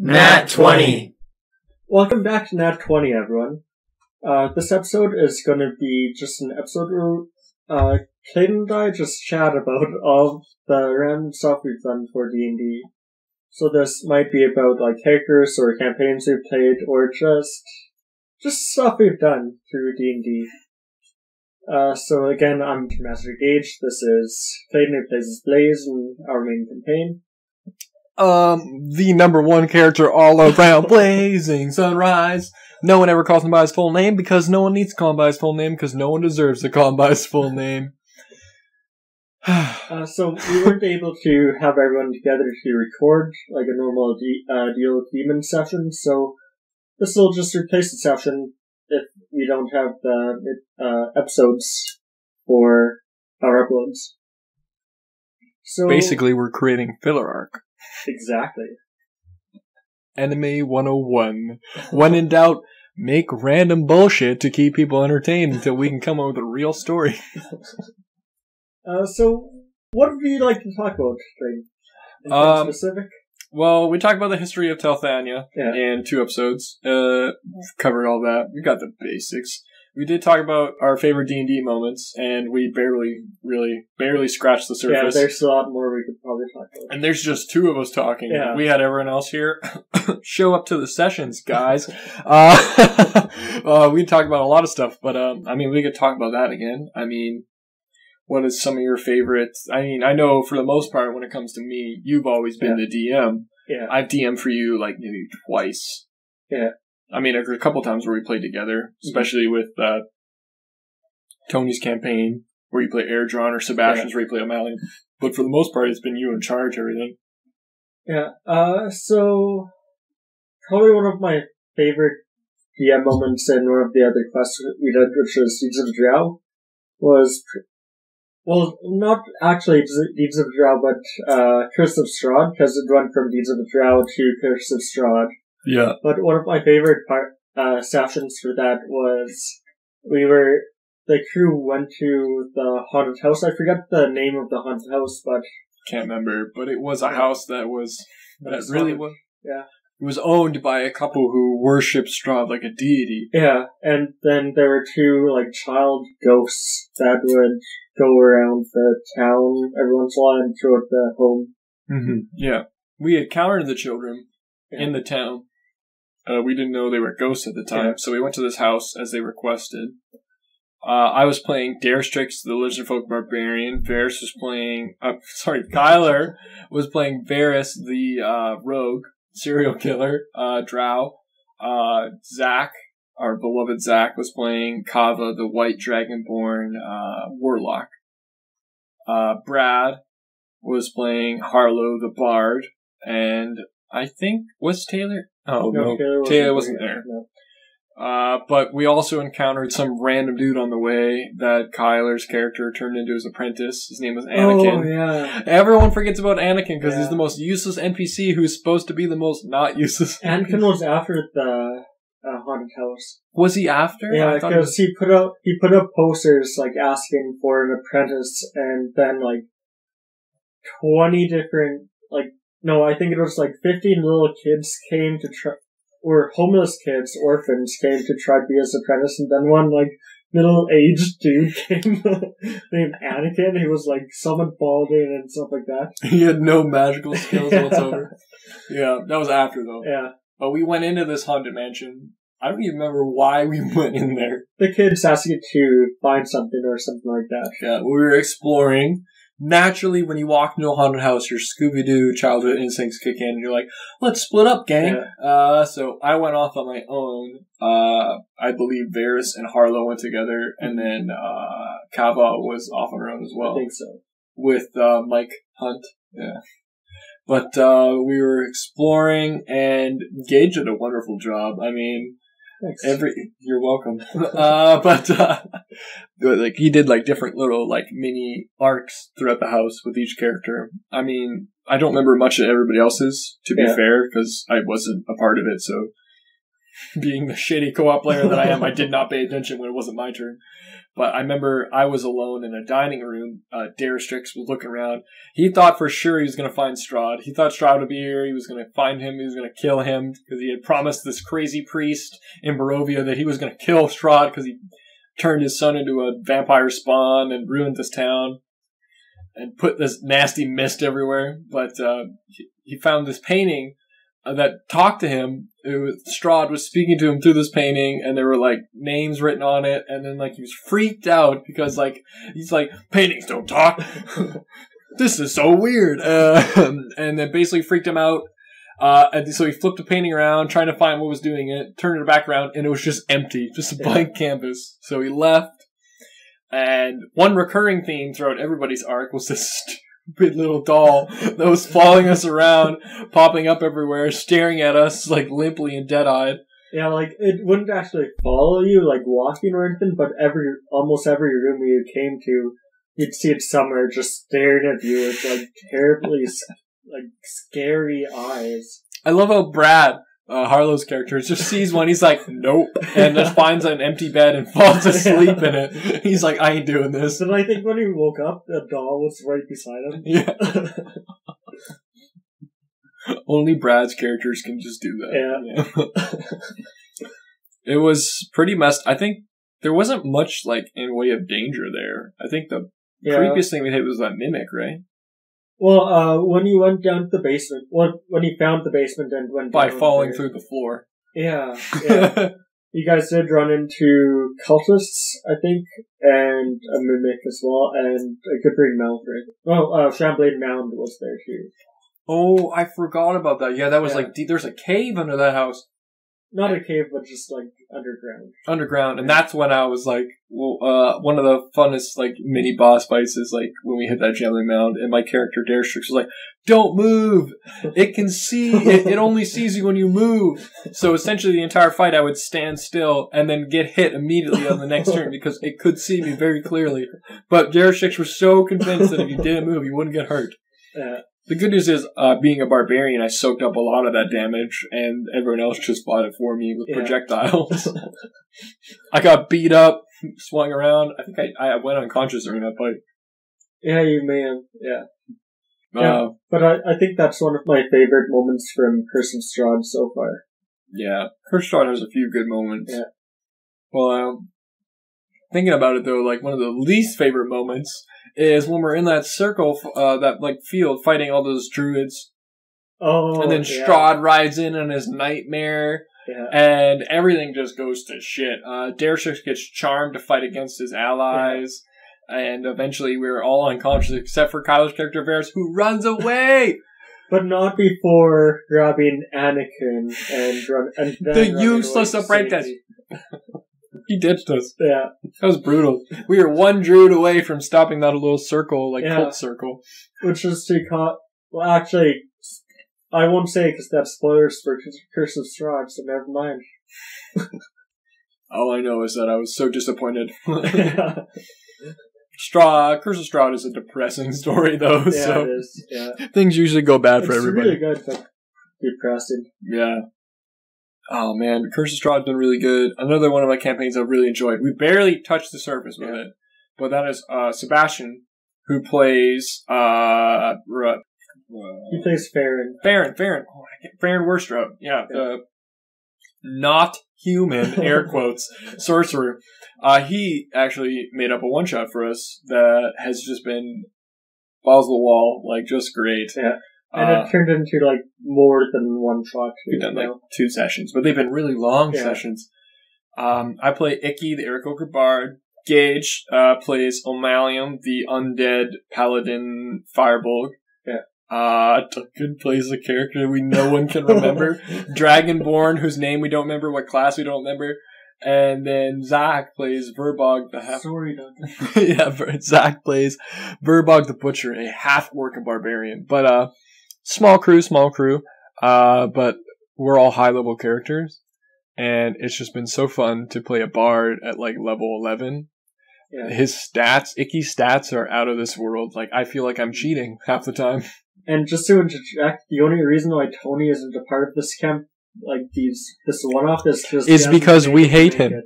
Nat 20. Welcome back to Nat 20, everyone. Uh, this episode is going to be just an episode where uh, Clayton and I just chat about all the random stuff we've done for D&D. So this might be about like characters or campaigns we've played or just just stuff we've done through D&D. Uh, so again, I'm Master Gage. This is Clayton who plays as Blaze in our main campaign. Um, the number one character all around, Blazing Sunrise. No one ever calls him by his full name because no one needs to call him by his full name because no one deserves to call him by his full name. Uh, so we weren't able to have everyone together to record like a normal de- uh, deal with demon session, so this will just replace the session if we don't have the uh, episodes for our uploads. So Basically, we're creating filler arc. Exactly. Anime 101. When in doubt, make random bullshit to keep people entertained until we can come up with a real story. Uh, so what would you like to talk about, Drake? Um, specific? Well, we talked about the history of Telthania Yeah. in two episodes. Uh, we've covered all that. We got the basics. We did talk about our favorite D and D moments, and we barely, really, barely scratched the surface. Yeah, there's a lot more we could probably talk about. and there's just two of us talking. Yeah. We had everyone else here. Show up to the sessions, guys. uh, uh, we talked about a lot of stuff, but um, I mean, we could talk about that again. I mean, what is some of your favorites? I mean, I know for the most part, when it comes to me, you've always been the DM. Yeah. I've DM'd for you like maybe twice. Yeah. I mean, a couple times where we played together, especially with uh, Tony's campaign where you play Airdron or Sebastian's where you play O'Malley. But for the most part, it's been you in charge everything. Yeah. Uh, so probably one of my favorite DM moments in one of the other quests we did, which was Deeds of Drow, was pr- well, not actually Deeds of Drow, but uh, Curse of Strahd, because it went from Deeds of Drow to Curse of Strahd. Yeah. But one of my favorite part, uh, sessions for that was we were the crew went to the haunted house. I forget the name of the haunted house, but Can't remember, but it was a house that was that That's really was. Yeah. It was owned by a couple who worshipped Strahd like a deity. Yeah, and then there were two like child ghosts that would go around the town every once in a while and throughout the home. Mm-hmm. Yeah. We encountered the children Yeah. in the town. Uh, we didn't know they were ghosts at the time, Yeah. so we went to this house as they requested. Uh, I was playing Darestrix, the Lizard Folk Barbarian. Varys was playing, uh, sorry, Kyler was playing Varys, the, uh, rogue, serial killer, uh, drow. Uh, Zach, our beloved Zach, was playing Kava, the white dragonborn, uh, warlock. Uh, Brad was playing Harlow, the bard. And I think, was Taylor? Oh, no. Taylor Taylor wasn't there. No. Uh, but we also encountered some random dude on the way that Kyler's character turned into his apprentice. His name was Anakin. Oh yeah, Everyone forgets about Anakin because he's the most useless NPC who's supposed to be the most not useless. Anakin was after the uh, haunted house. Was he after? Yeah, because was- he put up he put up posters like asking for an apprentice, and then like twenty different like no, I think it was like fifteen little kids came to try, or homeless kids, orphans came to try to be his apprentice, and then one like middle aged dude came named Anakin. He was like somewhat balding and stuff like that. he had no magical skills Yeah. whatsoever. Yeah, that was after though. Yeah, But we went into this haunted mansion. I don't even remember why we went in there. the kids asked you to find something or something like that. Yeah, we were exploring. Naturally, when you walk into a haunted house, your Scooby Doo childhood instincts kick in, and you're like, "Let's split up, gang." Uh, so I went off on my own. Uh, I believe Varys and Harlow went together, and then uh, Kava was off on her own as well. I think so. with uh, Mike Hunt. Yeah, but uh, we were exploring, and Gage did a wonderful job. I mean, Thanks. Every you're welcome. uh, but uh, like he did like different little like mini arcs throughout the house with each character. I mean, I don't remember much of everybody else's to be Yeah. fair because I wasn't a part of it. So being the shitty co-op player that I am, I did not pay attention when it wasn't my turn. But I remember I was alone in a dining room. Uh, Daristrix was looking around. He thought for sure he was going to find Strahd. He thought Strahd would be here. He was going to find him. He was going to kill him because he had promised this crazy priest in Barovia that he was going to kill Strahd because he turned his son into a vampire spawn and ruined this town and put this nasty mist everywhere. But uh, he, he found this painting uh, that talked to him. It was, Strahd was speaking to him through this painting, and there were like names written on it. And then like he was freaked out because like he's like paintings don't talk. this is so weird. Uh, and then basically freaked him out. Uh, and so he flipped the painting around, trying to find what was doing it, turned it back around, and it was just empty, just a blank canvas. So he left. And one recurring theme throughout everybody's arc was this stupid little doll that was following us around, popping up everywhere, staring at us like limply and dead-eyed. Yeah, like it wouldn't actually follow you, like walking or anything, but every almost every room you came to, you'd see it somewhere just staring at you with like terribly, like scary eyes. I love how Brad, uh, Harlow's character, just sees one. He's like, "Nope," and just finds an empty bed and falls asleep in it. He's like, "I ain't doing this." And I think when he woke up, the doll was right beside him. Yeah. Only Brad's characters can just do that. Yeah. it was pretty messed. I think there wasn't much like in way of danger there. I think the yeah. creepiest thing we hit was that mimic, right? Well, uh, when you went down to the basement, when when you found the basement and went By falling through the floor. Yeah, yeah. you guys did run into cultists, I think, and a mimic as well, and a good bring Malfred. Well, uh, Shambling Mound was there too. oh, I forgot about that. Yeah, that was Yeah. like there's a cave under that house. Not a cave, but just like underground. underground, and that's when I was like, well, uh, one of the funnest like mini boss fights is like when we hit that jelly mound, and my character Daristrix was like, "Don't move! It can see. It, it only sees you when you move." So essentially, the entire fight, I would stand still and then get hit immediately on the next turn because it could see me very clearly. But Daristrix was so convinced that if you didn't move, you wouldn't get hurt. Yeah. The good news is, uh, being a barbarian, I soaked up a lot of that damage, and everyone else just fought it for me with Yeah. projectiles. I got beat up, swung around. I think I, I went unconscious during that fight. Yeah, you may have. Yeah. Uh, But I, I think that's one of my favorite moments from Curse of Strahd so far. yeah. Kirstrad has a few good moments. Yeah. Well, um, thinking about it though, like one of the least favorite moments is when we're in that circle, uh, that like field fighting all those druids, Oh, and then yeah. Strahd rides in on his nightmare. Yeah. and everything just goes to shit. Uh, gets charmed to fight against his allies, and eventually we're all unconscious except for Kyler's character Varys, who runs away. But not before grabbing Anakin and run and The useless apprentice. He ditched us. Yeah. That was brutal. We were one druid away from stopping that little circle, like Yeah. cult circle. Which is to caught. Well, actually, I won't say because that's spoilers for Curse of Strahd, so never mind. All I know is that I was so disappointed. yeah, Straw, Curse of Strahd is a depressing story, though. it so is. Yeah, things usually go bad for everybody. really good, but depressing. Yeah. Oh man, Curse of Strahd's been really good. Another one of my campaigns I've really enjoyed. We barely touched the surface with Yeah. it, but that is uh, Sebastian, who plays uh, He uh plays Farron. Farron. Farron. Oh, Farron Worstrow. Yeah, the not human air quotes sorcerer. Uh, he actually made up a one shot for us that has just been balls the wall, like just great. Yeah. And Uh, it turned into like more than one shot. We've done like two sessions, but they've been really long Yeah. sessions. Um, I play Icky, the Eric Aarakocra Bard. Gage uh, plays Omalium, the undead paladin Firbolg. Yeah. Uh, Duncan plays a character we no one can remember. Dragonborn, whose name we don't remember, what class we don't remember. And then Zach plays Verbog, the half. Sorry, Duncan. yeah, Zach plays Verbog the butcher, a half orc barbarian. But uh, small crew, small crew. Uh, but we're all high level characters, and it's just been so fun to play a bard at like level eleven. Yeah. His stats, Icky's stats, are out of this world. Like I feel like I'm cheating half the time. And just to interject, the only reason why Tony isn't a part of this camp, like these this one off is just It's because we hate him. it.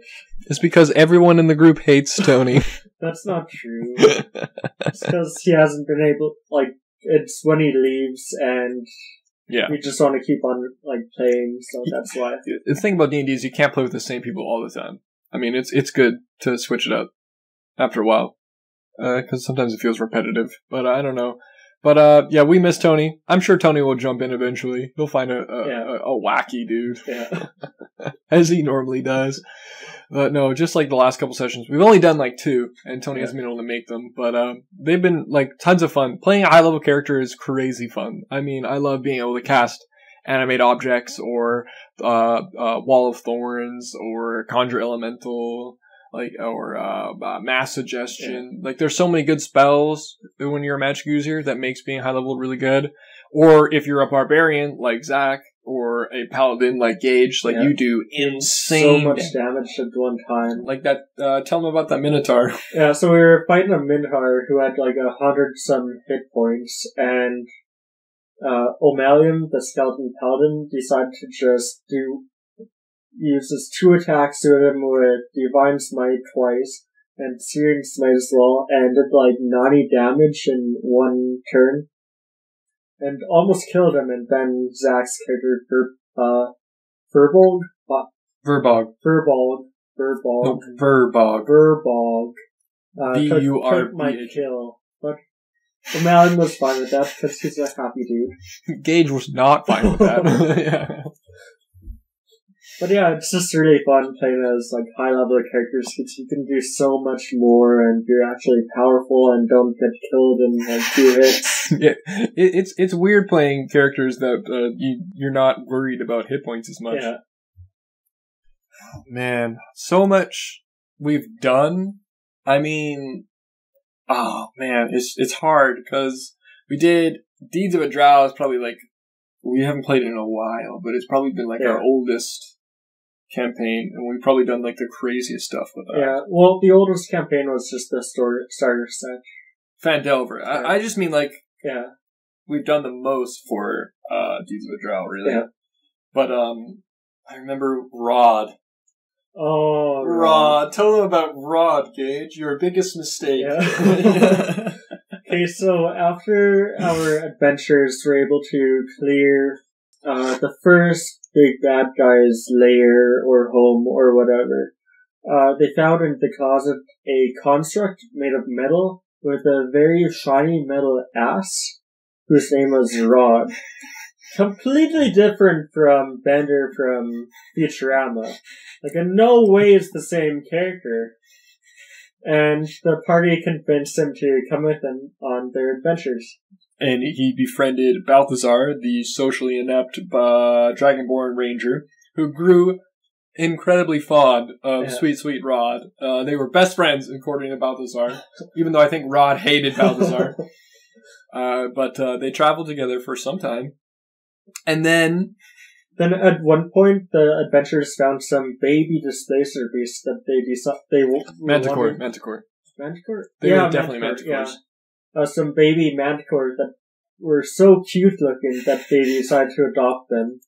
It's because everyone in the group hates Tony. That's not true. it's because he hasn't been able like it's when he leaves and yeah. we just want to keep on like playing, so that's why. The thing about D and D is you can't play with the same people all the time. I mean, it's it's good to switch it up after a while uh, because sometimes it feels repetitive. But I don't know. But uh, yeah, we miss Tony. I'm sure Tony will jump in eventually. He'll find a a, Yeah. a, a wacky dude Yeah. as he normally does. But no, just like the last couple sessions, we've only done like two, and Tony Yeah. hasn't been able to make them. But um, they've been like tons of fun. Playing a high level character is crazy fun. I mean, I love being able to cast animate objects or uh, uh, wall of thorns or conjure elemental. Like or uh, uh, mass suggestion. Like there's so many good spells when you're a magic user that makes being high level really good. Or if you're a barbarian like Zach, or a paladin like Gage, like Yeah. you do insane so much damage. at one time. Like that. Uh, tell them about that Minotaur. Yeah, so we were fighting a Minotaur who had like a hundred some hit points, and uh, O'Malion, the skeleton paladin, decided to just do use his two attacks to hit him with Divine Smite twice and Searing Smite as well, and did like 90 damage in one turn, and almost killed him. And then Zach's character, Ver, uh, Verbolg, Verbog. Verbolg, Verbolg, No, Verbog. Verbolg. Uh, took, V-U-R-B-H. took my kill. But O'Malley was fine with that because he's a happy dude. Gage was not fine with that. yeah. But yeah, it's just really fun playing as like high level characters because you can do so much more and you're actually powerful and don't get killed in like two hits. yeah. It, it's it's weird playing characters that uh, you you're not worried about hit points as much. Yeah. Man, so much we've done. I mean, oh man, it's it's hard because we did Deeds of a Drow is probably like we haven't played it in a while, but it's probably been like Yeah. our oldest campaign, and we've probably done like the craziest stuff with that. Yeah, well, the oldest campaign was just the story starter set. Phandelver. Yeah. I, I just mean like Yeah, we've done the most for uh Deeds of a Drow, really. Yeah. But um, I remember Rod. Oh, Rod, tell them about Rod, Gage. Your biggest mistake. Yeah. Okay, so after our adventures, we're able to clear uh, the first big bad guy's lair or home or whatever. Uh, they found in the closet a construct made of metal with a very shiny metal ass, whose name was Rod. Completely different from Bender from Futurama. Like, in no way is the same character and the party convinced him to come with them on their adventures. and he befriended Balthazar, the socially inept uh, Dragonborn ranger, who grew incredibly fond of Yeah. sweet, sweet Rod. Uh, they were best friends, according to Balthazar, even though I think Rod hated Balthazar. uh, but uh, they traveled together for some time. And then, then at one point, the adventurers found some baby displacer beasts that they decided they w- were Manticore, wondering- Manticore. Manticore. They yeah, were definitely Manticore, Manticores. Yeah, uh, some baby manticore that were so cute looking that they decided to adopt them.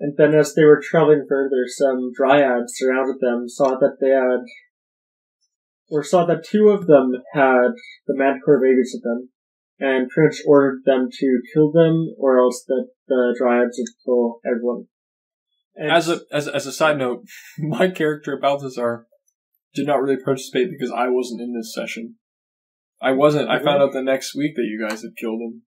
And then, as they were traveling further, some dryads surrounded them, saw that they had, or saw that two of them had the manticore babies with them, and pretty much ordered them to kill them, or else that the dryads would kill everyone. And As a as, as a side note, my character Balthazar did not really participate because I wasn't in this session. I wasn't. I found out the next week that you guys had killed him.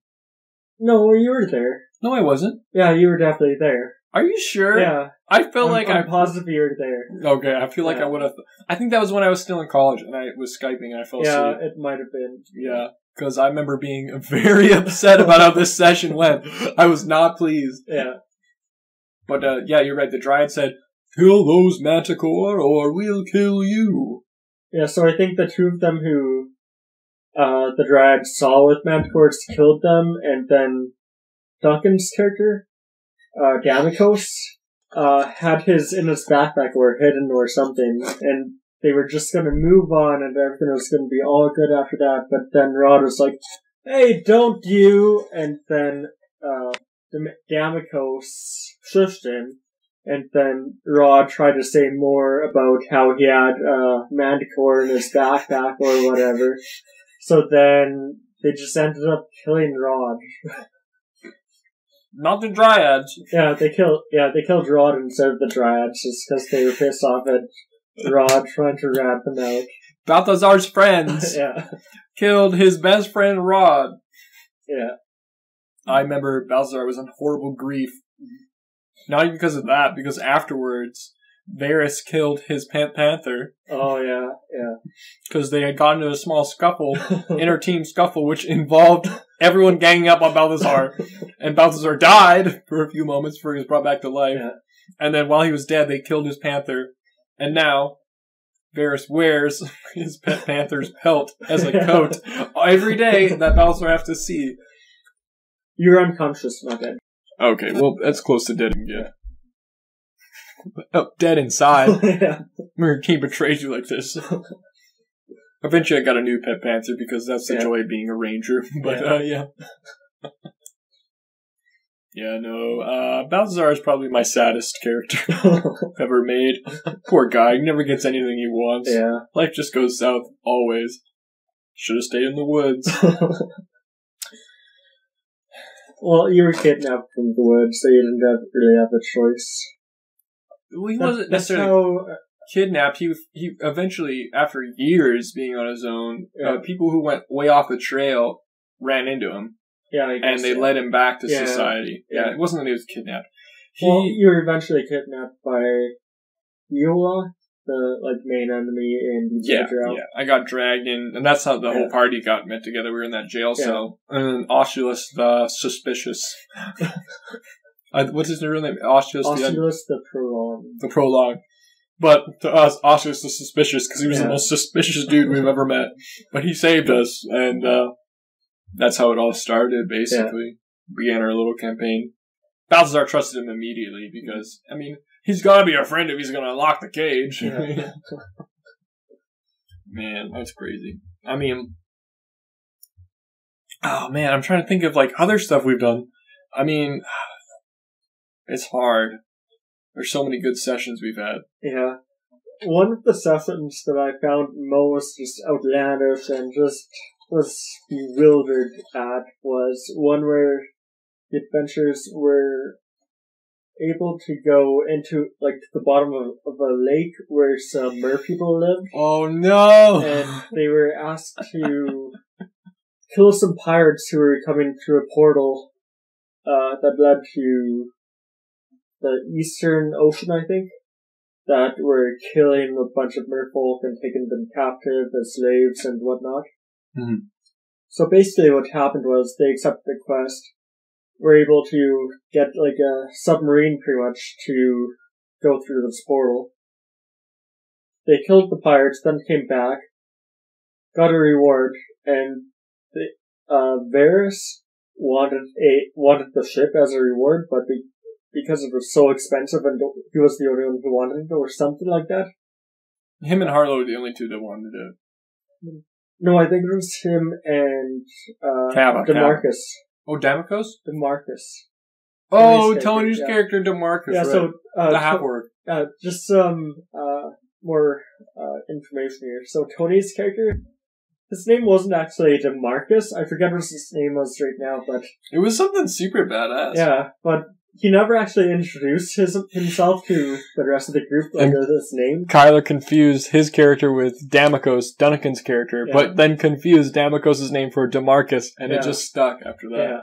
no, you were there. No, I wasn't. Yeah, you were definitely there. Are you sure? Yeah, I felt I'm, like I'm I positive you were there. Okay, I feel like Yeah. I would have. I think that was when I was still in college and I was skyping and I fell Yeah, asleep. it might have been. Yeah, because I remember being very upset about how this session went. I was not pleased. Yeah. But uh, yeah, you're right. The Dryad said, "Kill those Manticore, or we'll kill you." Yeah, so I think the two of them who uh, the Dryad saw with Manticores killed them, and then Duncan's character, uh, Damikos, uh, had his in his backpack or hidden or something, and they were just gonna move on and everything was gonna be all good after that, but then Rod was like, hey, don't you! And then, uh, Dam- Damikos shushed him, And then Rod tried to say more about how he had uh, Manticore in his backpack or whatever. So then they just ended up killing Rod. Not the Dryads. Yeah, they killed. Yeah, they killed Rod instead of the Dryads just because they were pissed off at Rod trying to rat them out. Balthazar's friends yeah, killed his best friend Rod. yeah, I remember Balthazar was in horrible grief. Not even because of that, because afterwards, Varys killed his Pan- Panther oh yeah, yeah. because they had gotten into a small scuffle, inter-team scuffle, which involved everyone ganging up on Balthazar. and Balthazar died for a few moments before he was brought back to life. Yeah. And then while he was dead, they killed his panther. And now, Varys wears his pet panther's pelt as a coat every day that Balthazar have to see. You're unconscious, not dead. Okay, well, that's close to dead get. Oh, dead inside. yeah. King betrays you like this. Eventually, I got a new pet panther because that's the Yeah. joy of being a ranger. But Yeah. uh, yeah, yeah, no. Uh, Balthazar is probably my saddest character ever made. Poor guy, he never gets anything he wants. yeah. Life just goes south always. Should have stayed in the woods. well, you were kidnapped from the woods, so you didn't have, really have a choice. Well, he That- wasn't necessarily how. kidnapped. He he eventually, after years being on his own, Yeah. uh, people who went way off the trail ran into him. Yeah, I guess, and they yeah. led him back to Yeah. society. Yeah. Yeah. it wasn't that he was kidnapped. He, Well, you were eventually kidnapped by Eula, the like main enemy in yeah, yeah, I got dragged in, and that's how the whole party got met together. We were in that jail Yeah. cell, and then Oculus the suspicious. uh, what's his real name? Oculus the, Oculus the Prolong. the prologue. But to us, Oculus the suspicious because he was the most suspicious dude we've ever met. But he saved us, and uh, that's how it all started. Basically, began our little campaign. Balthazar trusted him immediately because, I mean, he's gotta be our friend if he's gonna unlock the cage. Yeah. man, that's crazy. I mean, oh man, I'm trying to think of like other stuff we've done. I mean, it's hard. There's so many good sessions we've had. Yeah. One of the sessions that I found most just outlandish and just was bewildered at was one where the adventurers were able to go into like to the bottom of, of a lake where some mer people lived Oh no! and they were asked to kill some pirates who were coming through a portal uh, that led to the Eastern Ocean, I think, that were killing a bunch of merfolk and taking them captive as slaves and whatnot. Mhm. So basically, what happened was they accepted the quest, were able to get like a submarine pretty much to go through this portal. They killed the pirates, then came back, got a reward, and the, uh, Varys wanted a wanted the ship as a reward, but be, because it was so expensive and he was the only one who wanted it, or something like that. Him and Harlow were the only two that wanted it. No, I think it was him and uh, Cabba, Demarcus. Oh, Damocos? Demarcus. Oh, Tony's Tony's character, character, Demarcus. Yeah, right. so uh, the to- half word. uh, just some uh, more uh, information here. So Tony's character, his name wasn't actually Demarcus. I forget what his name was right now, but It was something super badass. yeah, but he never actually introduced his himself to the rest of the group And- under this name. Kyler confused his character with Damocos, Duncan's character, Yeah. but then confused Damocos' name for Demarcus, and Yeah. it just stuck after that. Yeah,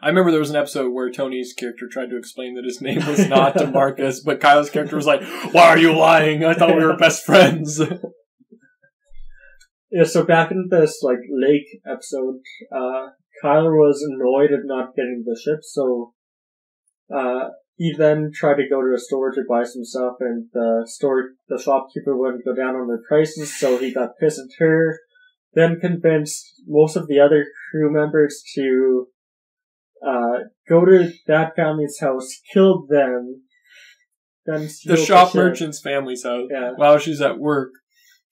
I remember there was an episode where Tony's character tried to explain that his name was not Demarcus, but Kyle's character was like, "Why are you lying? I thought we were best friends." yeah. So back in this like lake episode, uh, Kyler was annoyed at not getting the ship, so uh, he then tried to go to a store to buy some stuff, and the store the shopkeeper wouldn't go down on the prices, so he got pissed at her. Then convinced most of the other crew members to uh, go to that family's house, kill them, then the shop ship. merchant's family's house Yeah. while she's at work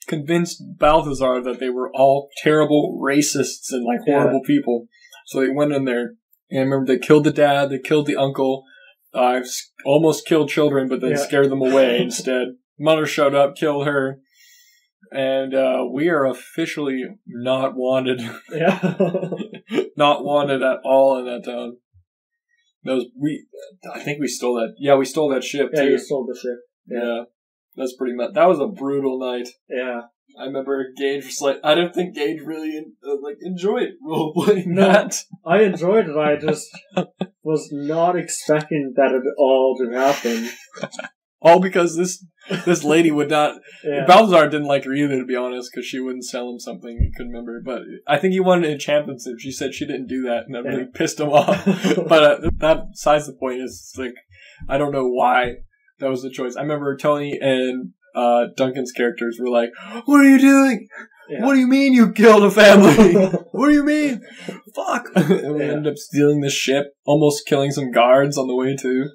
convinced Balthazar that they were all terrible racists and like Yeah. horrible people. So they went in there and I remember they killed the dad, they killed the uncle, I've almost killed children, but then Yeah. scared them away instead. Mother showed up, killed her, and uh, we are officially not wanted. Yeah. not wanted at all in that town. That was we. I think we stole that. Yeah, we stole that ship yeah, too. you sold the ship. yeah. That's pretty much. That was a brutal night. Yeah. I remember Gage was like, I don't think Gage really uh, like enjoyed role playing that. I enjoyed it. I just was not expecting that at all to happen. All because this this lady would not. Yeah. Balthazar didn't like her either, to be honest, because she wouldn't sell him something he couldn't remember. But I think he wanted enchantment sim. She said she didn't do that, and that Yeah. really pissed him off. but uh, that besides the point is like I don't know why that was the choice. I remember Tony and uh, Duncan's characters were like, "What are you doing? Yeah. What do you mean you killed a family? what do you mean? Fuck!" and we Yeah. ended up stealing the ship, almost killing some guards on the way too.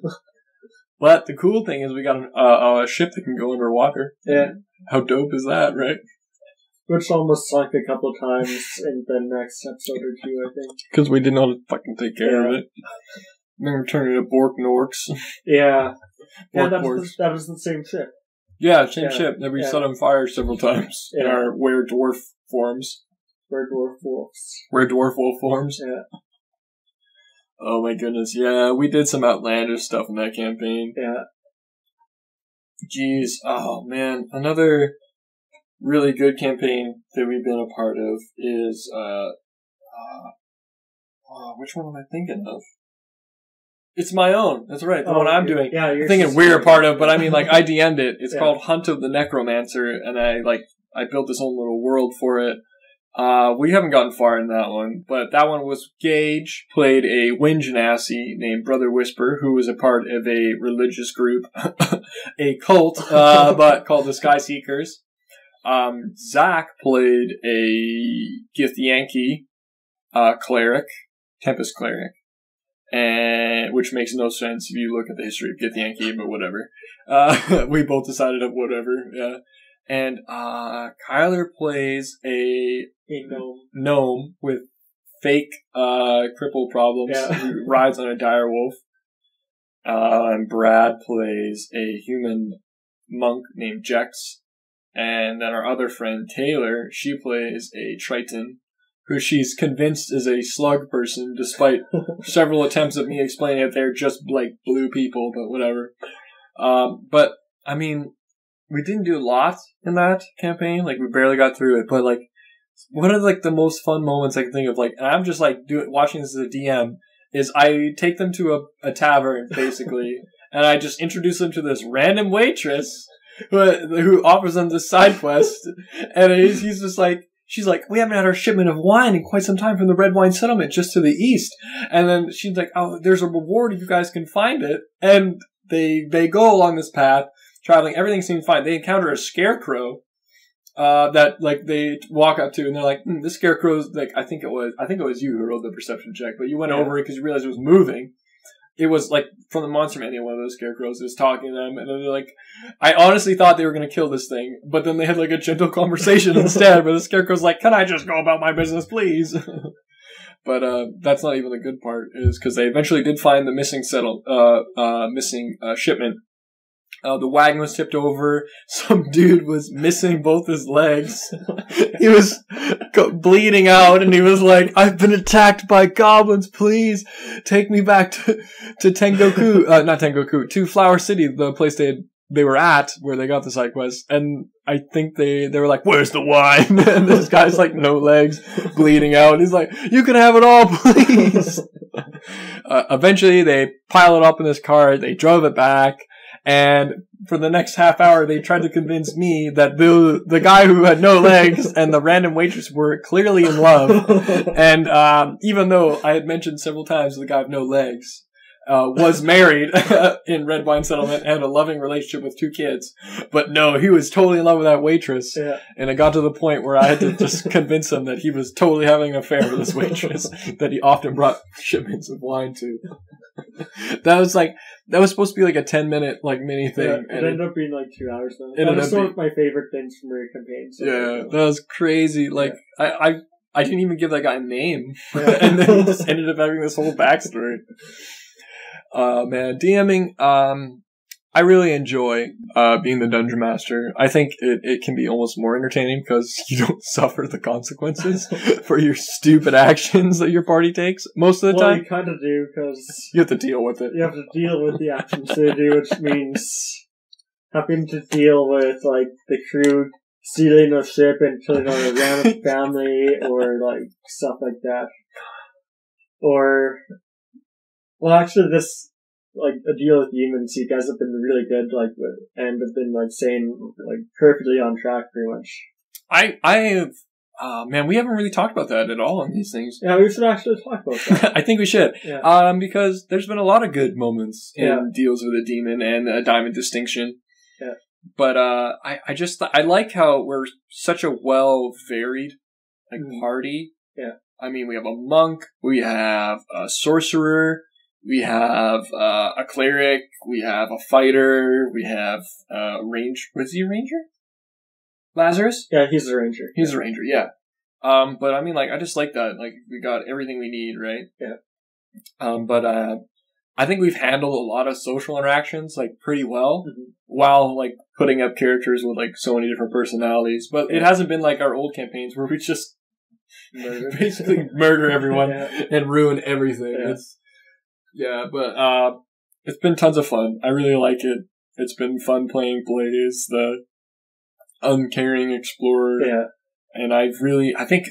But the cool thing is we got an, uh, a ship that can go underwater. yeah. How dope is that, right? Which almost sunk a couple of times in the next episode or two, I think. Because we didn't know how to fucking take care of it. Then we're turned into Bork Norks. Yeah. Yeah, that was, the, that was the same ship. Yeah, same Yeah, ship that we yeah. set on fire several times in our were dwarf forms. Where dwarf wolves. Were dwarf wolf forms. Yeah. Oh my goodness, yeah, we did some outlandish stuff in that campaign. Yeah. Jeez, oh man, another really good campaign that we've been a part of is uh, uh oh, which one am I thinking of? It's my own. That's right, the one I'm doing. Yeah, you're I'm thinking we're a part of, but I mean like I DM'd it. It's Yeah. called Hunt of the Necromancer, and I like I built this whole little world for it. Uh, we haven't gotten far in that one, but that one was Gage played a Wind Genasi named Brother Whisper, who was a part of a religious group, a cult, uh, but called the Sky Seekers. Um, Zach played a Githyanki, uh, cleric, Tempest cleric, and which makes no sense if you look at the history of Githyanki, but whatever. Uh, we both decided of whatever, yeah. And, uh, Kyler plays a A gnome. gnome with fake, uh, cripple problems Yeah. who rides on a dire wolf. Uh, and Brad plays a human monk named Jex. And then our other friend, Taylor, she plays a Triton, who she's convinced is a slug person, despite several attempts at me explaining that they're just like blue people, but whatever. Um, but I mean, we didn't do a lot in that campaign. Like we barely got through it, but like one of like the most fun moments I can think of, like, and I'm just like do watching this as a DM, is I take them to a, a tavern basically, and I just introduce them to this random waitress who who offers them this side quest, and he's, he's just like. She's like, we haven't had our shipment of wine in quite some time from the Red Wine Settlement just to the east. And then she's like, oh, there's a reward if you guys can find it. And they, they go along this path, traveling. Everything seems fine. They encounter a scarecrow, uh, that like they walk up to and they're like, hmm, this scarecrow's like, I think it was, I think it was you who rolled the perception check, but you went Yeah. over it because you realized it was moving. It was like from the Monster Manual, one of those scarecrows is talking to them, and then they're like, I honestly thought they were going to kill this thing, but then they had like a gentle conversation instead, where the scarecrow's like, can I just go about my business, please? but, uh, that's not even the good part, is because they eventually did find the missing settle, uh, uh, missing, uh, shipment. Uh, the wagon was tipped over. Some dude was missing both his legs. he was bleeding out, and he was like, "I've been attacked by goblins. Please take me back to to Tengoku, uh, not Tengoku, to Flower City, the place they had, they were at, where they got the side quest." And I think they they were like, "Where's the wine?" and this guy's like, no legs, bleeding out. He's like, "You can have it all, please." uh, eventually, they pile it up in this car. They drove it back. And for the next half hour, they tried to convince me that the the guy who had no legs and the random waitress were clearly in love. And um, even though I had mentioned several times the guy with no legs uh, was married in Red Wine Settlement and had a loving relationship with two kids, but no, he was totally in love with that waitress. yeah. And it got to the point where I had to just convince him that he was totally having an affair with this waitress that he often brought shipments of wine to. that was like that was supposed to be like a ten minute like mini thing. Yeah, it and it- ended up being like two hours. It That was being- of my favorite things from your campaign. So yeah, that was crazy. Like I, I I didn't even give that guy a name, Yeah. and then he just ended up having this whole backstory. Uh, man, DMing, um, I really enjoy uh, being the dungeon master. I think it, it can be almost more entertaining because you don't suffer the consequences for your stupid actions that your party takes most of the well, time. you kind of do because You have to deal with it. you have to deal with the actions they do, which means having to deal with like the crew stealing a ship and killing a random family or like stuff like that. Or, well, actually, this like a deal with humans. You guys have been really good, like, and have been like saying like perfectly on track, pretty much. I, I have, uh, man, we haven't really talked about that at all on these things. Yeah, we should actually talk about that. I think we should. Yeah. Um, because there's been a lot of good moments in Yeah. deals with a demon and a diamond distinction. Yeah. But uh, I, I just I like how we're such a well varied like Mhm. party. Yeah. I mean, we have a monk, we have a sorcerer, we have uh, a cleric, we have a fighter, we have uh, a range. Was he a ranger? Lazarus. yeah, he's a ranger. He's a ranger, yeah. Um, but I mean, like, I just like that. Like, we got everything we need, right? Yeah. Um, but uh, I think we've handled a lot of social interactions like pretty well, Mhm. while like putting up characters with like so many different personalities. But it hasn't been like our old campaigns where we just Murder. basically murder everyone Yeah. and ruin everything. Yeah. It's yeah, but uh, it's been tons of fun. I really like it. It's been fun playing Blaze, the uncaring explorer Yeah. and I've really, I think,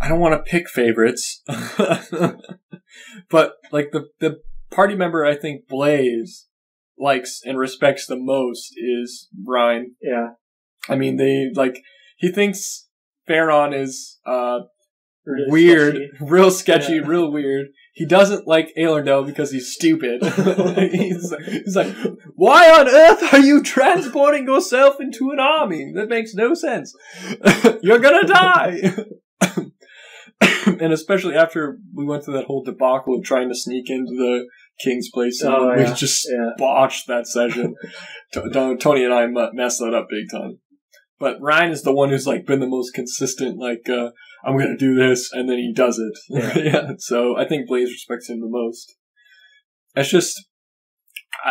I don't want to pick favorites, but like the the party member I think Blaze likes and respects the most is Ryan. Yeah. I mean, they like he thinks Farron is uh Really weird, sketchy. real sketchy, Yeah. real weird. He doesn't like Aelerndell because he's stupid. he's, he's like, why on earth are you transporting yourself into an army? That makes no sense. You're gonna die. and especially after we went through that whole debacle of trying to sneak into the king's place, Oh, we yeah. just Yeah. botched that session. Tony and I messed that up big time. But Ryan is the one who's like been the most consistent. Like, uh, I'm gonna do this, and then he does it. Yeah. Yeah. So I think Blaze respects him the most. It's just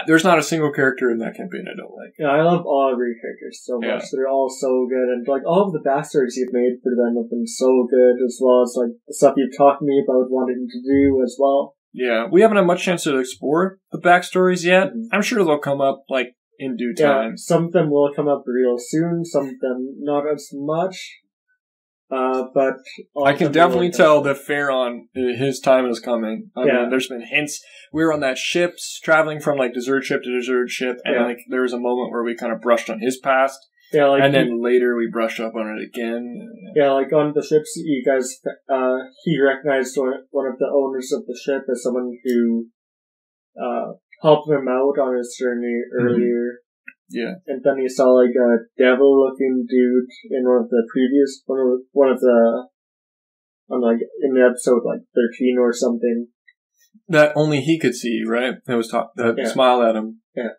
there's not a single character in that campaign I don't like. Yeah, I love all of your characters so much. Yeah. They're all so good, and like all of the backstories you've made for them have been so good, as well as like the stuff you've talked to me about wanting to do as well. Yeah, we haven't had much chance to explore the backstories yet. Mhm. I'm sure they'll come up like in due Yeah, time. some of them will come up real soon. Some of them not as much. Uh, but I can definitely tell that Farron, uh, his time is coming. I Yeah. mean, there's been hints. We were on that ship, traveling from like desert ship to desert ship, and Yeah. like there was a moment where we kind of brushed on his past, Yeah, like and he- then later we brushed up on it again. Yeah, like on the ships, you guys, uh, he recognized one, of the owners of the ship as someone who, uh, helped him out on his journey Mm-hmm. Yeah, And then he saw like a devil looking dude in one of the previous, one of, one of the, on like, in the episode like 13 or something. that only he could see, right? That was talk that Yeah. smiled at him. Yeah.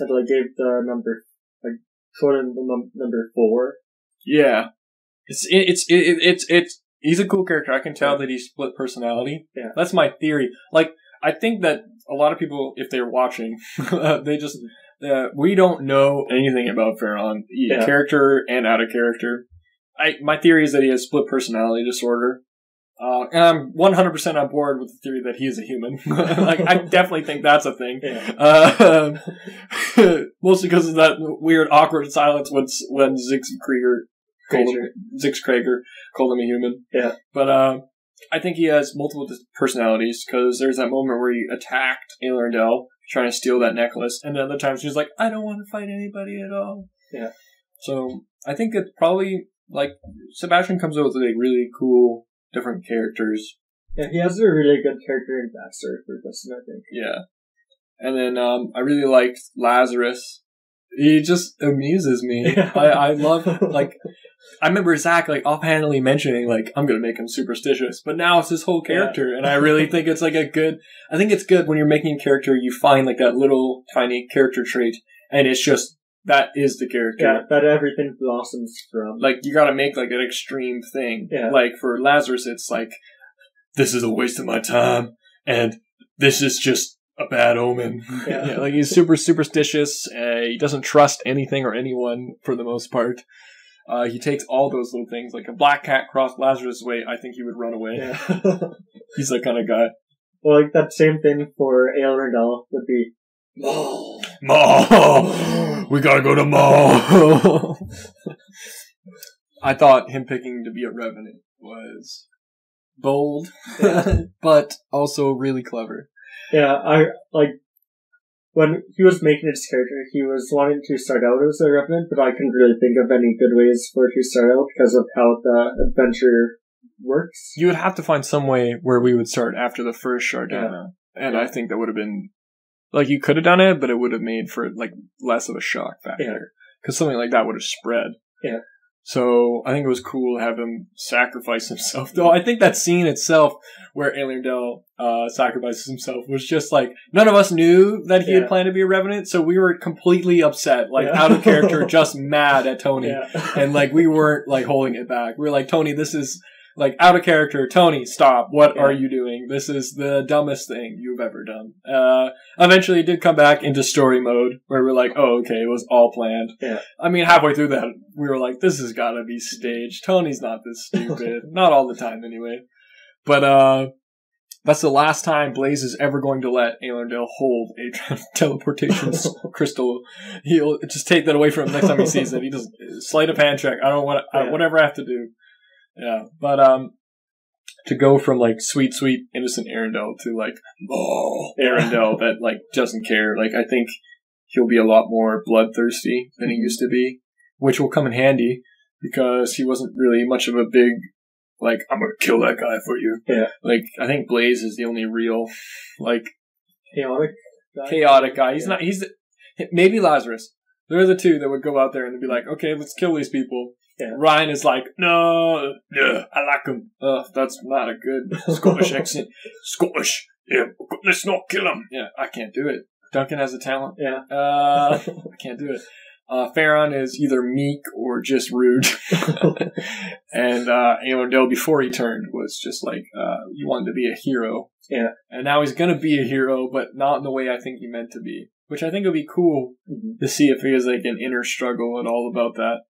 And like gave the number, like, him the num- number four. Yeah, it's it, it's it, it's it's he's a cool character. I can tell Yeah. that he's split personality. Yeah. that's my theory. Like I think that a lot of people, if they're watching, they just mm-hmm. Uh, we don't know anything about Farron, Yeah. character and out of character. I my theory is that he has split personality disorder. Uh, and I'm 100% on board with the theory that he is a human. like, I definitely think that's a thing. Yeah. Uh, mostly because of that weird, awkward silence when when Zix Krieger called him, Zix Krager called him a human. Yeah. But uh, I think he has multiple personalities because there's that moment where he attacked Aelerndell trying to steal that necklace, and other times he's like, "I don't want to fight anybody at all." Yeah. So I think it's probably like Sebastian comes up with like really cool different characters. Yeah, he has a really good character and backstory for this, I think. Yeah. And then um, I really liked Lazarus. He just amuses me. Yeah. I, I love like I remember Zach like offhandedly mentioning like I'm gonna make him superstitious, but now it's his whole character, and I really think it's like a good. I think it's good when you're making a character, you find like that little tiny character trait, and it's just that is the character. Yeah, that everything blossoms from. Like you got to make like an extreme thing. Yeah. Like for Lazarus, it's like this is a waste of my time, and this is just a bad omen. Yeah. Yeah, like he's super superstitious. Uh, he doesn't trust anything or anyone for the most part. Uh, he takes all those little things, like a black cat crossed Lazarus' way. I think he would run away. yeah. He's that kind of guy. well, like that same thing for Aelerndell would be. Mall. We gotta go to mall. I thought him picking to be a revenant was bold, but also really clever. Yeah, I like when he was making his character, he was wanting to start out as a revenant, but I couldn't really think of any good ways for it to start out because of how the adventure works. You would have to find some way where we would start after the first Shardana, and I think that would have been like you could have done it, but it would have made for like less of a shock Yeah. factor because something like that would have spread. Yeah. So I think it was cool to have him sacrifice himself. Though I think that scene itself, where Aelerndell uh, sacrifices himself, was just like none of us knew that he Yeah. had planned to be a revenant, so we were completely upset, like Yeah. out of character, just mad at Tony Yeah, and like we weren't like holding it back. We were like, Tony, this is like out of character. Tony, stop. What Yeah. are you doing? This is the dumbest thing you've ever done. Uh, eventually it did come back into story mode where we're like, oh, okay, it was all planned. Yeah. I mean, halfway through that, we were like, this has gotta be staged. Tony's not this stupid. not all the time anyway. But, uh, that's the last time Blaze is ever going to let Aelerndell hold a teleportation crystal. He'll just take that away from him next time he sees it. He just sleight of hand check. I don't want Yeah. whatever I have to do. Yeah, but um, to go from like sweet, sweet, innocent Aelerndell to like oh Aelerndell that like doesn't care. Like I think he'll be a lot more bloodthirsty than he used to be, which will come in handy because he wasn't really much of a big like I'm gonna kill that guy for you. Yeah. Like I think Blaze is the only real like chaotic. guy. chaotic guy. He's Yeah. not. He's maybe Lazarus. They're the two that would go out there and be like, okay, let's kill these people. Yeah. Ryan is like, no, yeah, I like him. Uh, that's not a good Scottish accent. Scottish. Yeah, let's not kill him. Yeah, I can't do it. Duncan has a talent. Yeah. Uh, I can't do it. Uh, Farron is either meek or just rude. and, uh, Aelerndell before he turned was just like, uh, you wanted to be a hero. Yeah. And now he's gonna be a hero, but not in the way I think he meant to be. Which I think would be cool Mhm. to see if he has like an inner struggle and all about that.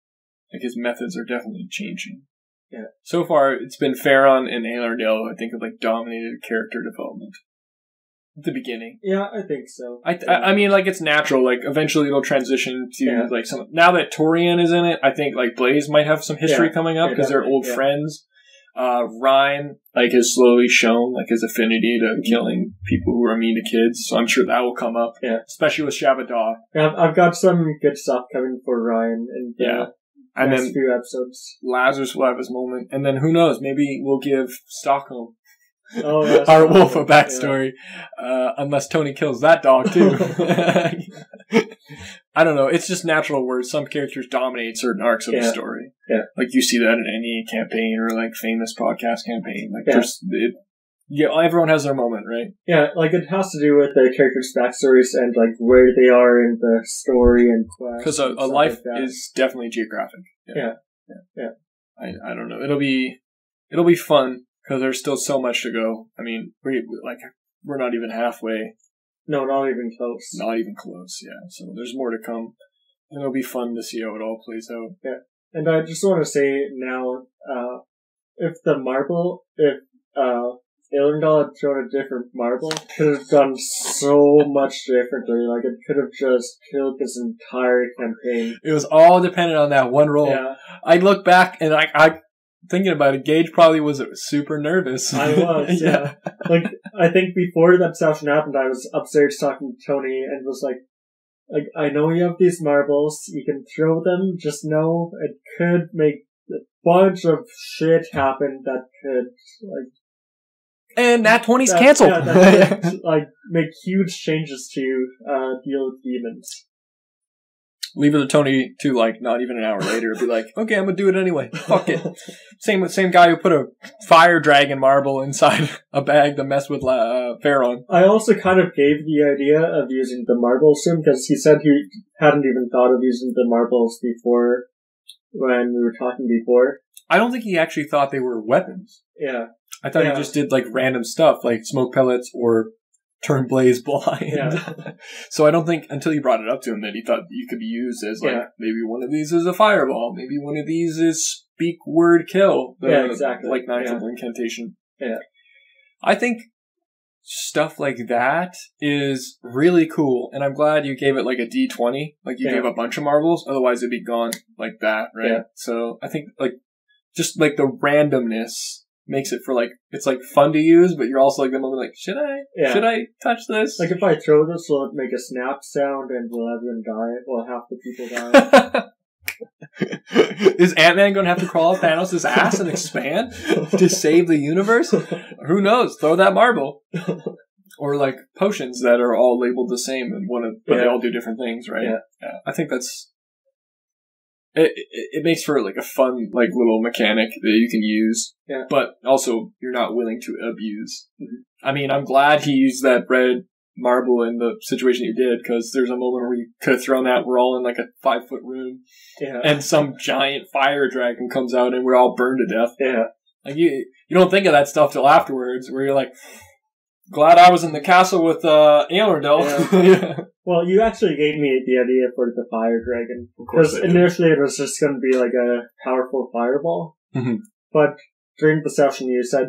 Like his methods are definitely changing. Yeah. So far, it's been Farron and Aelerndell who I think have like dominated character development. At the beginning. Yeah, I think so. I, I I mean, like it's natural. Like eventually, it'll transition to Yeah. like some. Now that Torian is in it, I think like Blaze might have some history Yeah. coming up because they're old friends. Uh, Ryan like has slowly shown like his affinity to killing people who are mean to kids, so I'm sure that will come up. Yeah. especially with Shabada. Yeah, I've, got some good stuff coming for Ryan and the Yeah. And next then few episodes. Lazarus will have his moment, and then who knows? Maybe we'll give Stockholm Oh, our wolf a yeah. backstory, uh, unless Tony kills that dog too. I don't know. It's just natural where some characters dominate certain arcs of the story. Yeah. like you see that in any campaign or like famous podcast campaign. Like Yeah. there's, it, yeah, everyone has their moment, right? Yeah, like it has to do with the characters' backstories and like where they are in the story and quest. Because a, a life like is definitely geographic. Yeah. yeah, Yeah. I I don't know. It'll be it'll be fun because there's still so much to go. I mean, we like we're not even halfway. no, not even close. Not even close, yeah. So there's more to come. And it'll be fun to see how it all plays out. Yeah, and I just want to say now, uh, if the marble, if uh, Aelerndell had thrown a different marble, could have done so much differently. Like it could have just killed this entire campaign. It was all dependent on that one roll. Yeah, I look back and I, I thinking about it, Gage probably was super nervous. I was. yeah. like I think before that session happened, I was upstairs talking to Tony and was like, like I know you have these marbles, you can throw them. Just know it could make a bunch of shit happen that could like And that 20's that- canceled. yeah, that could, like make huge changes to uh, deal with demons. Leave it to Tony to like not even an hour later be like, okay, I'm gonna do it anyway. Fuck it. Same with same guy who put a fire dragon marble inside a bag to mess with uh, Farron. I also kind of gave the idea of using the marbles to him because he said he hadn't even thought of using the marbles before when we were talking before. I don't think he actually thought they were weapons. Yeah. I thought Yeah. he just did like random stuff like smoke pellets or turn Blaze blind. Yeah. so I don't think until you brought it up to him that he thought you could be used as like Yeah. maybe one of these is a fireball, maybe one of these is speak word kill. the- Yeah, exactly. Like Yeah. incantation. Yeah. I think stuff like that is really cool, and I'm glad you gave it like a D twenty. Like you gave a bunch of marbles, otherwise it'd be gone like that, right? Yeah. So I think like just like the randomness makes it for like it's like fun to use, but you're also like the moment like should I Yeah. should I touch this? Like if I throw this, will it make a snap sound and will everyone die? Will half the people die? Is Ant Man going to have to crawl up Thanos' ass and expand to save the universe? Who knows? Throw that marble. Or like potions that are all labeled the same and one of, but they all do different things, right? Yeah. I think that's. It, it, it makes for like a fun like little mechanic that you can use, Yeah. but also you're not willing to abuse. Mhm. I mean, I'm glad he used that red marble in the situation he did because there's a moment where you could have thrown that. We're all in like a five foot room yeah. and some giant fire dragon comes out and we're all burned to death. yeah. Like you, you don't think of that stuff till afterwards, where you're like, glad I was in the castle with uh, Aelerndell. yeah. Well, you actually gave me the idea for the fire dragon. Of course Because initially it was just going to be like a powerful fireball. Mhm. But during the session you said,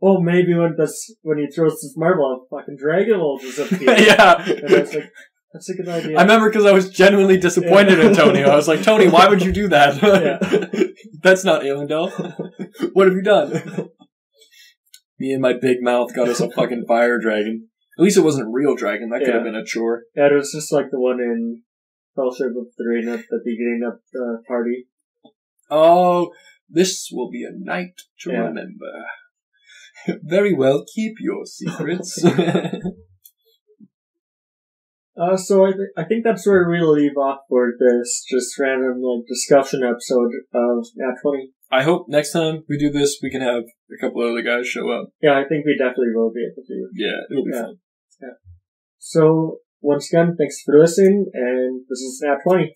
well, maybe when this, when he throws this marble, a fucking dragon will disappear. yeah. And I was like, that's a good idea. I remember because I was genuinely disappointed in Tony. I was like, Tony, why would you do that? Yeah. That's not Aelerndell. what have you done? Me and my big mouth got us a fucking fire dragon. At least it wasn't a real dragon. That could have been a chore. yeah, it was just like the one in Fellowship of the Ring at the beginning of the party. Oh, this will be a night to Yeah. remember. Very well, keep your secrets. Uh, so I, th- I think that's where we'll leave off for this just random like discussion episode of Nat 20. I hope next time we do this, we can have a couple other guys show up. Yeah, I think we definitely will be able to. Yeah, it'll be Yeah. fun. So, once again, thanks for listening, and this is Nat 20.